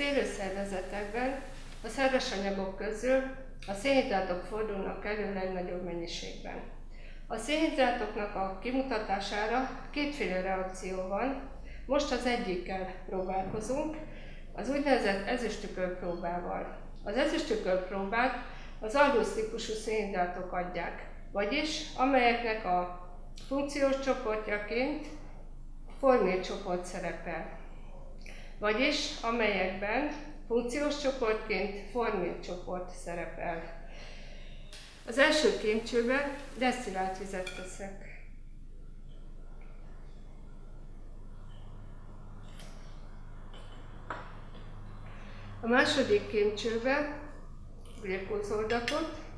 élő szervezetekben a szerves anyagok közül a szénhidrátok fordulnak elő legnagyobb mennyiségben. A szénhidrátoknak a kimutatására kétféle reakció van. Most az egyikkel próbálkozunk, az úgynevezett ezüstükör próbával. Az ezüstükör próbát az aldós típusú szénhidrátok adják, vagyis amelyeknek a funkciós csoportjaként formil csoport szerepel. Vagyis amelyekben funkciós csoportként formil csoport szerepel. Az első kémcsőbe desztillált vizet teszek. A második kémcsőbe glikózoldatot,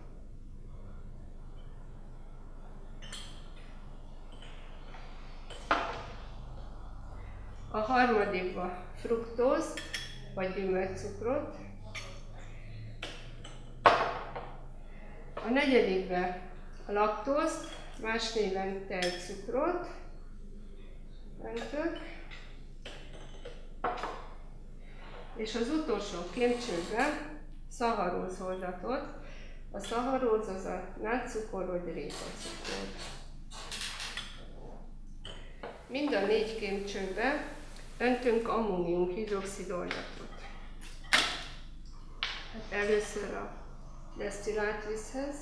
a harmadikba fruktóz, vagy gyümölcscukrot, a negyedikbe a laktózt, más néven tejcukrot, öntök, és az utolsó kémcsőbe szaharózoldatot, a szaharóz az a nátszukor vagy répacukor. Mind a négy kémcsőbe öntünk ammónium hidroxidoldatot. Hát először a desztillált vízhez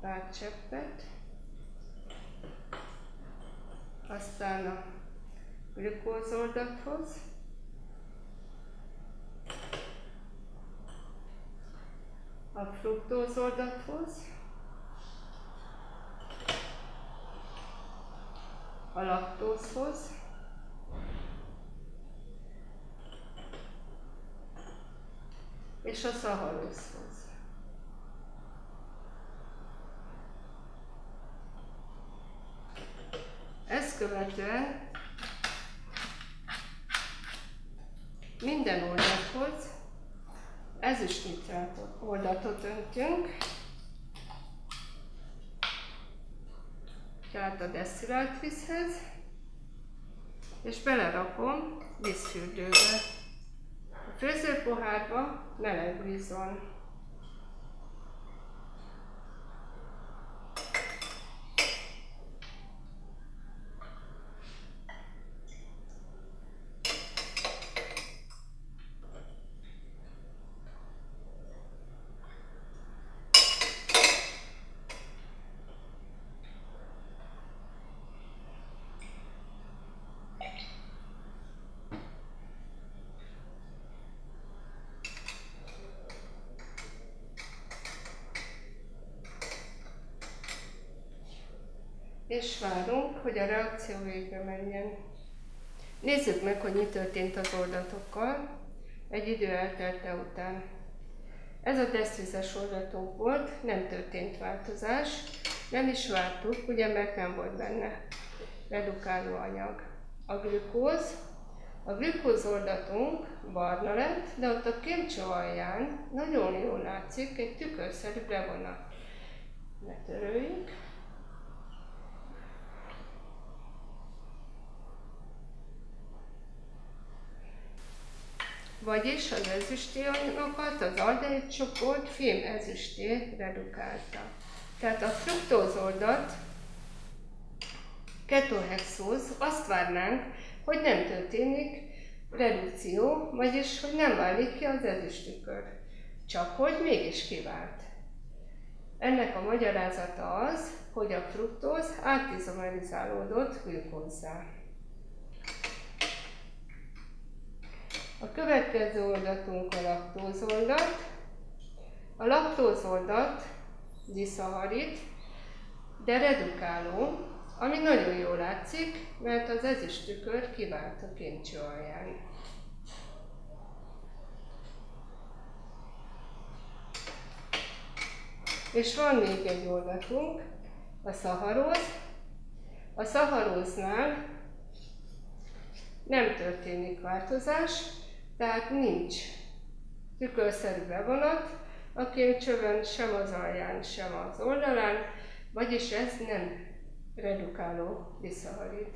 pár cseppet, aztán a glükózoldathoz, a fruktózoldathoz, a laktózhoz, és a szaharuszhoz. Ezt követően minden oldathoz ezüstnitrátot oldatot öntünk, tehát a desztillált vízhez, és belerakom vízfürdőbe főzőpohárba meleg víz van. És várunk, hogy a reakció végbe menjen. Nézzük meg, hogy mi történt az oldatokkal egy idő eltelte után. Ez a tesztvizes oldatunk volt, nem történt változás, nem is vártuk, ugye, mert nem volt benne redukáló anyag. A glükóz, a glükóz oldatunk barna lett, de ott a kémcső alján nagyon jól látszik egy tükörszerű levonat. Ne töröljük. Vagyis az ezüstionokat az aldehid csoport fém ezüsté redukálta. Tehát a fruktózoldat ketohexóz, azt várnánk, hogy nem történik redukció, vagyis hogy nem válik ki az ezüstükör. Csak hogy mégis kivált. Ennek a magyarázata az, hogy a fruktóz átizomerizálódott glükózzá. A következő oldatunk a laktózoldat. A laktózoldat diszaharid, de redukáló, ami nagyon jól látszik, mert az ezüstükör kivált a kincső alján. És van még egy oldatunk, a szaharóz. A szaharóznál nem történik változás, tehát nincs tükörszerű bevonat a kémcsövön, sem az alján, sem az oldalán, vagyis ez nem redukáló visszahalít.